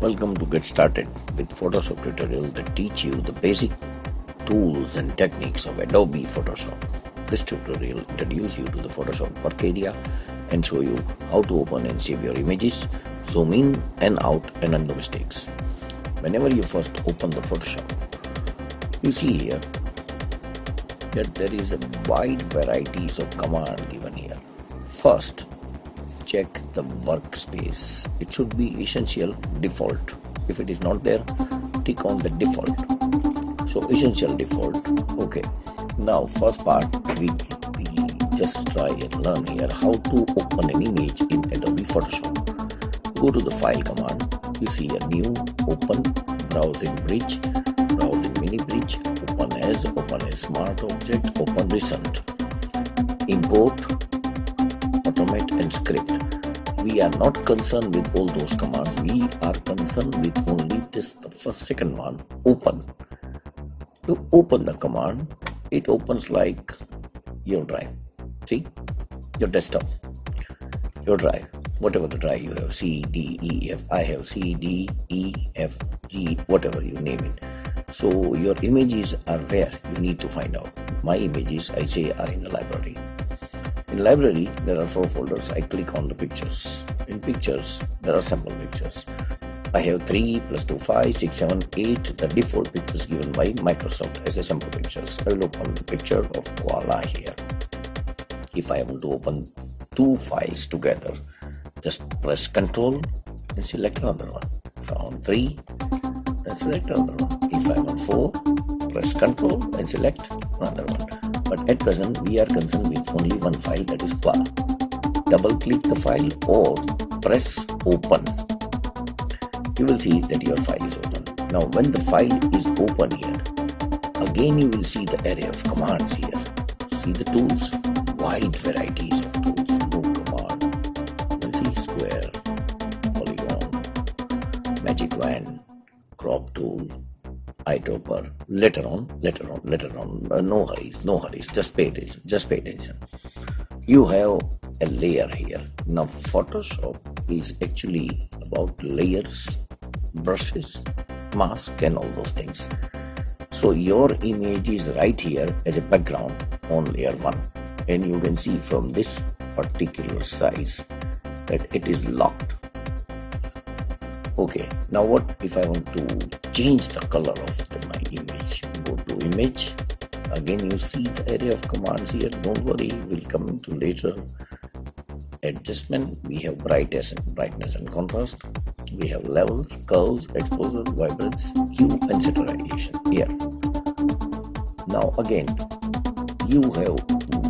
Welcome to Get Started with Photoshop tutorial that teach you the basic tools and techniques of Adobe Photoshop. This tutorial introduces you to the Photoshop work area and show you how to open and save your images, zoom in and out and undo mistakes. Whenever you first open the Photoshop, you see here that there is a wide varieties of command given here. First, check the workspace. It should be essential default. If it is not there, tick on the default. So essential default. Okay. Now first part we, we just try and learn here how to open an image in Adobe Photoshop. Go to the file command. You see a new open browsing bridge, browsing mini bridge, open as, open as smart object, open recent. Import automate and script. We are not concerned with all those commands. We are concerned with only this, the first second one, open. To open the command, it opens like your drive. See, your desktop, your drive, whatever the drive you have, C, D, E, F. I have C, D, E, F, G, whatever you name it. So your images are where you need to find out. My images, I say, are in the library. In library, there are four folders. I click on the pictures. In pictures, there are sample pictures. I have 3 plus 2, 5, 6, 7, 8, the default pictures given by Microsoft as a sample pictures. I will open the picture of koala here. If I want to open two files together, just press Ctrl and select another one. If I want 3, then select another one. If I want 4, press Ctrl and select another one but at present we are concerned with only one file that is koala. Double click the file or press open. You will see that your file is open. Now when the file is open here, again you will see the array of commands here. See the tools, wide varieties of tools, move command. You will see square, polygon, magic wand, crop tool, eyedropper. Later on, later on, later on. Uh, no hurries, no hurries. Just pay attention. Just pay attention. You have a layer here. Now, Photoshop is actually about layers, brushes, mask, and all those things. So your image is right here as a background on layer one, and you can see from this particular size that it is locked. Okay, now what if I want to change the color of the, my image? Go to image. Again, you see the area of commands here. Don't worry, we'll come into later. Adjustment. We have brightness and brightness and contrast. We have levels, curves, exposure, vibrance, hue, and saturation here. Now again, you have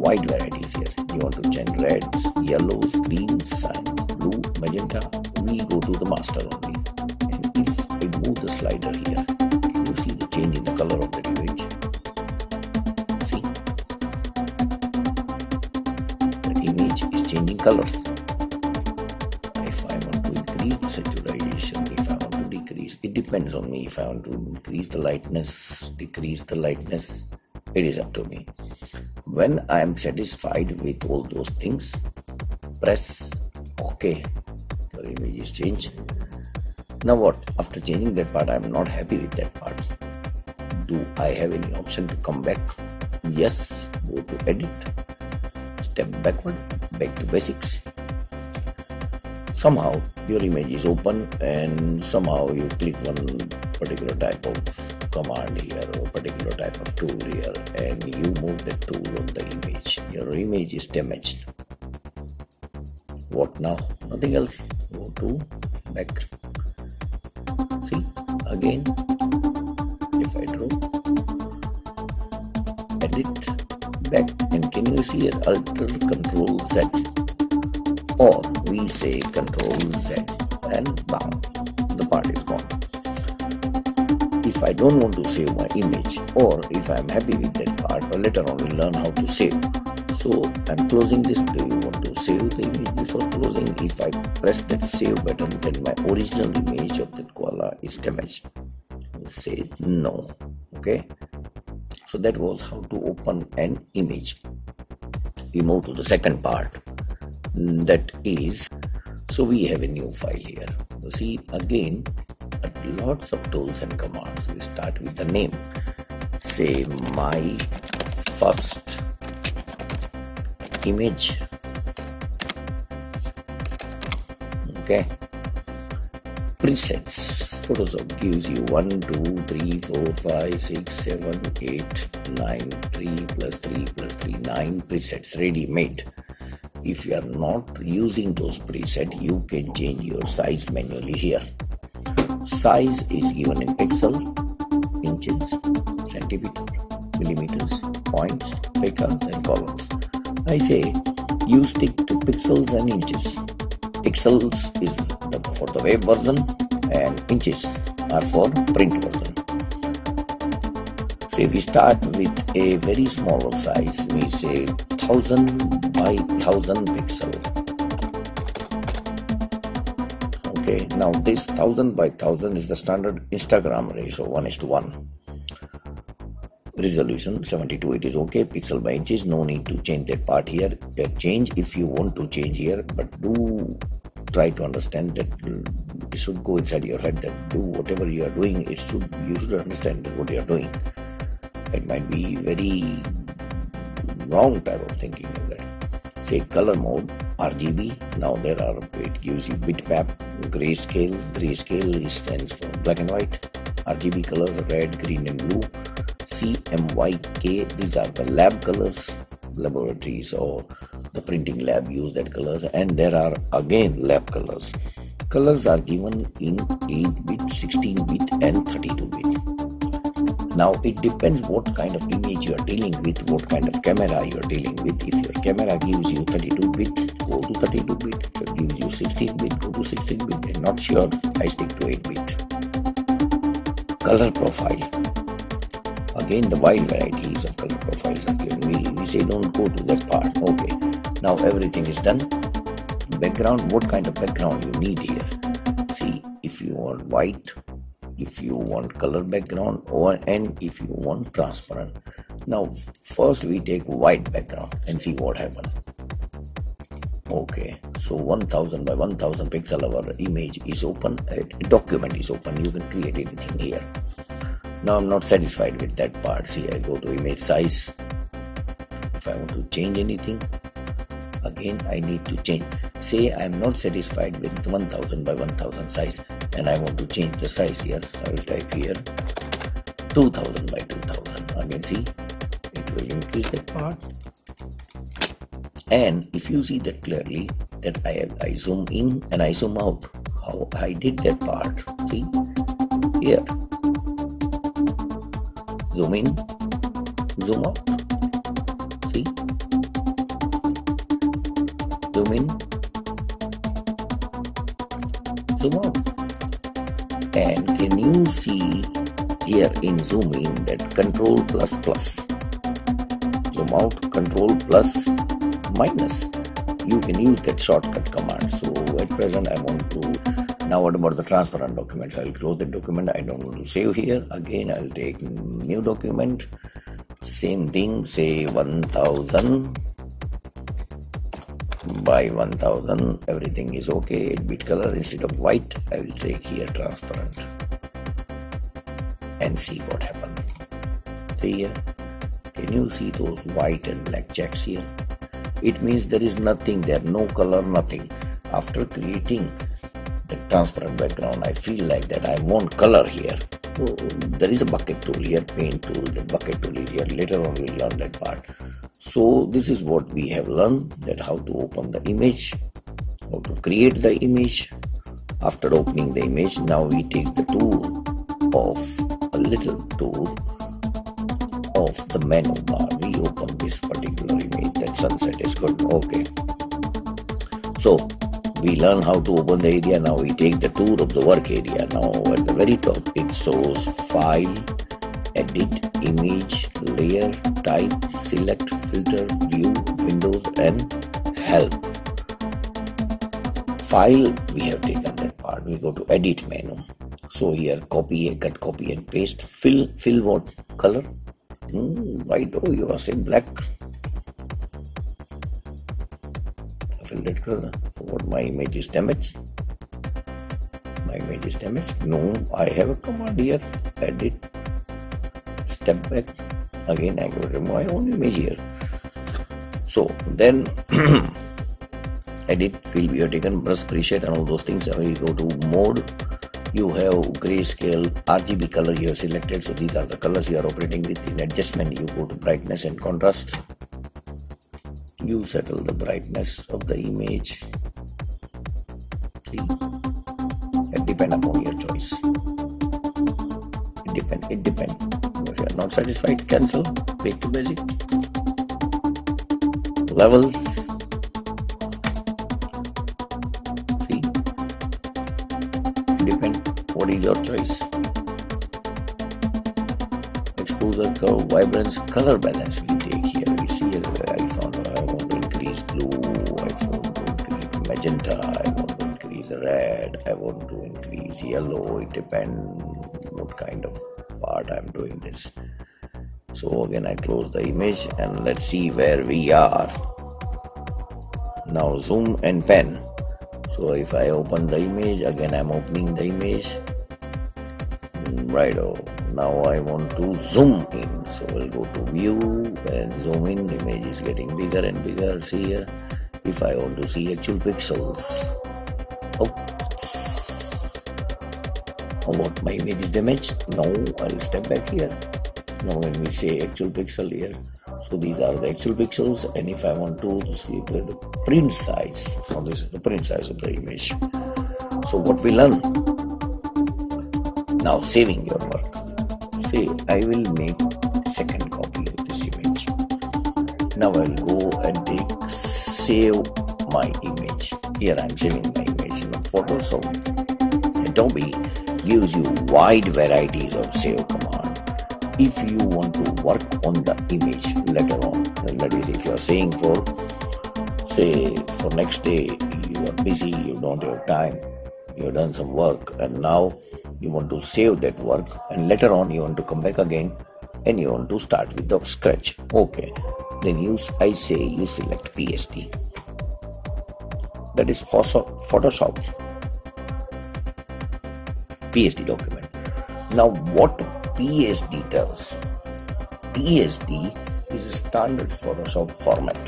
wide varieties here. You want to change reds, yellows, greens, cyan, blue, magenta. We go to the master only move the slider here, you see the change in the color of the image. See? The image is changing colors. If I want to increase the saturation, if I want to decrease, it depends on me. If I want to increase the lightness, decrease the lightness, it is up to me. When I am satisfied with all those things, press OK. The image is changed now what? After changing that part, I am not happy with that part. Do I have any option to come back? Yes, go to edit, step backward, back to basics. Somehow your image is open and somehow you click one particular type of command here or particular type of tool here and you move the tool on the image. Your image is damaged. What now? Nothing else. Go to back again if I draw edit back and can you see it alter control Z? Or we say control Z and bam the part is gone. If I don't want to save my image or if I'm happy with that part or later on we'll learn how to save. So I'm closing this. Do you want to save the image before closing? If I press that save button then my original image of koala is damaged say no okay so that was how to open an image we move to the second part that is so we have a new file here You see again lots of tools and commands. We start with the name. Say my first image. Okay. Presets. Photoshop gives you 1, 2, 3, 4, 5, 6, 7, 8, 9, 3 plus 3 plus 3, 9 presets ready made if you are not using those presets you can change your size manually here. Size is given in pixel inches centimeter millimeters points picas and columns. I say you stick to pixels and inches. Pixels is the, for the web version inches are for print version. Say we start with a very small size we say 1000 by 1000 pixel. Okay now this 1000 by 1000 is the standard instagram ratio 1 is to 1 resolution 72 it is okay. Pixel by inches no need to change that part here. Change if you want to change here but do try to understand that uh, it should go inside your head that do whatever you are doing it should you should understand what you are doing. It might be very wrong type of thinking of that. Say color mode RGB now there are it gives you bitmap grayscale grayscale stands for black and white RGB colors red green and blue CMYK these are the lab colors laboratories or the printing lab use that colors and there are again lab colors colors are given in 8 bit 16 bit and 32 bit now it depends what kind of image you are dealing with, what kind of camera you are dealing with. If your camera gives you 32 bit, go to 32 bit. If it gives you 16 bit, go to 16 bit. I'm not sure, I stick to 8 bit. Color profile. Again, the wide varieties of color profiles are given. We, we say don't go to that part. Okay. Now everything is done. Background, what kind of background you need here? See, if you want white, if you want color background or and if you want transparent. Now first we take white background and see what happens okay so 1000 by 1000 pixel our image is open a document is open. You can create anything here. Now i'm not satisfied with that part. See i go to image size. If i want to change anything again i need to change. Say i'm not satisfied with 1000 by 1000 size and I want to change the size here. So I will type here 2000 by 2000 again see it will increase that part. And if you see that clearly that I have I zoom in and I zoom out how I did that part see here. Zoom in zoom out zoom in zoom out and can you see here in zoom in that control plus plus. Zoom out control plus minus. You can use that shortcut command. So at present i want to now what about the transparent documents i'll close the document. I don't want to save here. Again i'll take new document. Same thing say 1000 by 1000 everything is okay 8 bit color. Instead of white I will take here transparent and see what happens see here? Can you see those white and black checks here? It means there is nothing there no color nothing. After creating the transparent background I feel like that I want color here. So there is a bucket tool here paint tool. The bucket tool is here. Later on we'll learn that part so this is what we have learned that how to open the image how to create the image. After opening the image now we take the tool of a little tool of the menu bar. We open this particular image that sunset is good. Okay. So we learn how to open the area. Now we take the tour of the work area. Now at the very top it shows file edit image layer type select filter view windows and help. File we have taken that part. We go to edit menu. So here copy and cut copy and paste. Fill fill what color? Mm, white. Oh you are saying black. Fill that color. What my image is damaged? My image is damaged? No I have a command here. Edit step back again I will remove my own image here so then edit fill view taken brush preset and all those things. And we go to mode. You have grayscale RGB color you have selected. So these are the colors you are operating with. In adjustment you go to brightness and contrast. You settle the brightness of the image. See? Depend upon not satisfied. Cancel. Back to basic levels. See? depend what is your choice? Exposure curve vibrance color balance. We take here. We see here uh, I found I want to increase blue. I want to increase magenta. I want to increase red. I want to increase yellow. It depends what kind of part I'm doing this so again I close the image and let's see where we are. Now zoom and pan so if I open the image again I'm opening the image. Right oh now I want to zoom in. So we'll go to view and zoom in. The image is getting bigger and bigger. See here if I want to see actual pixels. Oops. Oh what my image is damaged. No I'll step back here now when we say actual pixel here so these are the actual pixels and if I want to see the print size now this is the print size of the image. So what we learn? Now saving your work. Say I will make second copy of this image. Now I'll go and take save my image. Here I'm saving my image in Photoshop Adobe gives you wide varieties of save commands if you want to work on the image later on that is if you are saying for say for next day you are busy you don't have time you have done some work and now you want to save that work and later on you want to come back again and you want to start with the scratch. Okay. Then use i say you select psd that is photoshop psd document. Now what PSD does. PSD is a standard Photoshop format.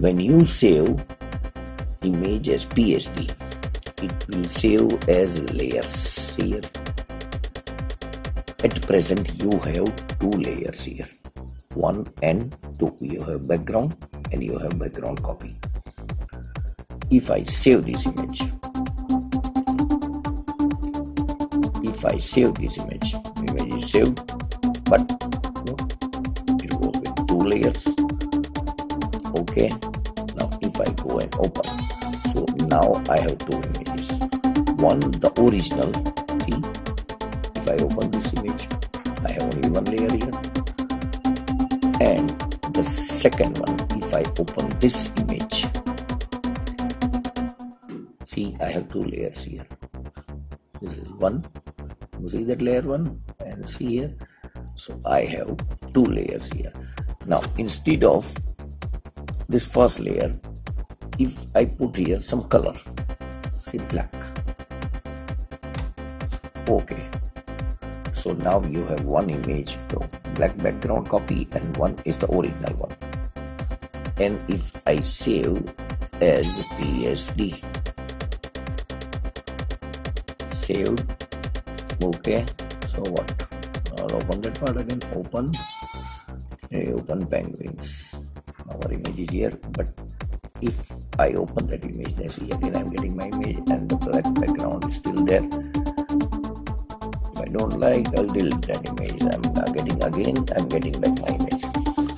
When you save image as PSD, it will save as layers here. At present, you have two layers here. One and two. You have background and you have background copy. If I save this image, if I save this image, saved but it goes with two layers. Okay now if I go and open so now I have two images. One the original see if I open this image I have only one layer here. And the second one if I open this image see I have two layers here. This is one. You see that layer one see here. So I have two layers here. Now instead of this first layer if I put here some color say black. Okay. So now you have one image of black background copy and one is the original one. And if I save as PSD saved okay so what I'll open that part again open. Open penguins. Our image is here but if I open that image then see again I'm getting my image and the black background is still there. If I don't like I'll delete that image. I'm getting again I'm getting back my image.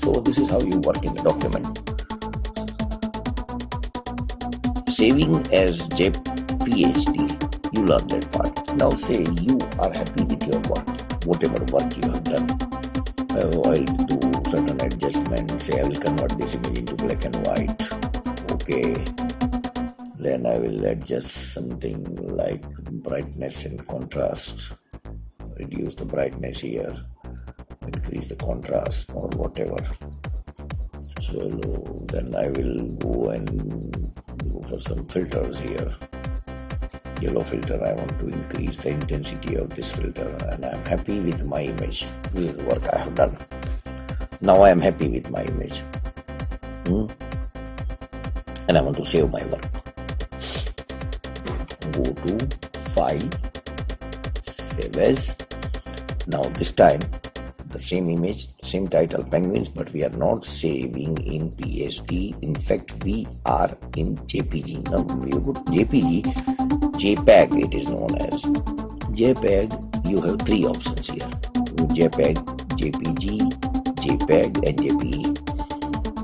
So this is how you work in a document. Saving as JPHD you learn that part. Now say you are happy with your work whatever work you have done. Uh, I'll do certain adjustments say I will convert this image into black and white. Okay. Then I will adjust something like brightness and contrast. Reduce the brightness here. Increase the contrast or whatever. So then I will go and go for some filters here yellow filter. I want to increase the intensity of this filter and I'm happy with my image. This is the work I have done. Now I am happy with my image. Hmm? and I want to save my work. Go to file save as. Now this time the same image same title penguins but we are not saving in psd in fact we are in jpg now we put jpg jpeg it is known as. Jpeg you have three options here. Jpeg jpg jpeg and jpe.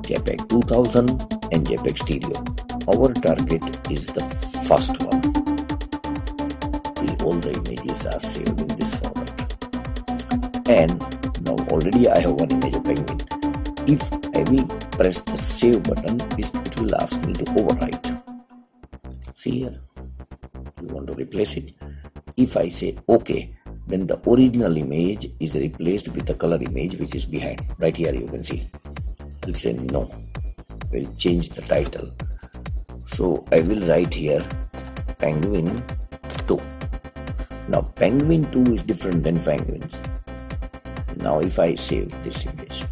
Jpeg 2000 and jpeg stereo. Our target is the first one. All the images are saved in this format. And now already I have one image of penguin. If I will press the save button it will ask me to overwrite. See here want to replace it if I say OK then the original image is replaced with the color image which is behind right here you can see I'll say no we'll change the title so I will write here penguin 2 now penguin 2 is different than penguins. Now if I save this image.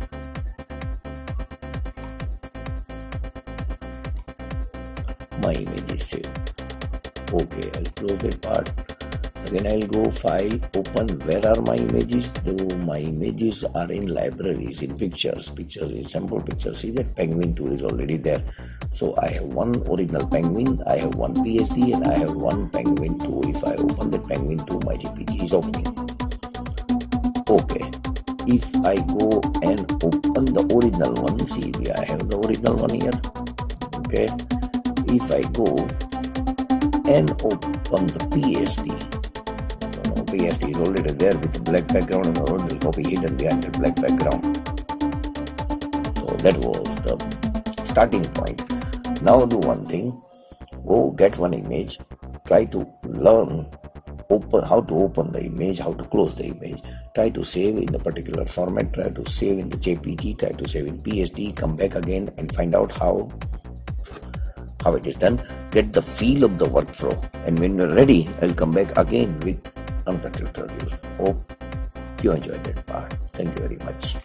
My image is saved. Okay, I'll close that part. Again I'll go file, open where are my images? Though my images are in libraries, in pictures, pictures, in sample pictures. See that penguin 2 is already there. So I have one original penguin, I have one PSD and I have one penguin 2. If I open the penguin 2, my JPG is opening. Okay. If I go and open the original one, see I have the original one here. Okay. If I go and open the PSD, PSD is already there with the black background and the original copy hidden behind the black background. So that was the starting point now do one thing. Go get one image. Try to learn open how to open the image, how to close the image. Try to save in the particular format. Try to save in the JPG. Try to save in PSD. Come back again and find out how how it is done. Get the feel of the workflow. And when you're ready, I'll come back again with another tutorial. Hope you enjoyed that part. Thank you very much.